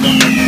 Música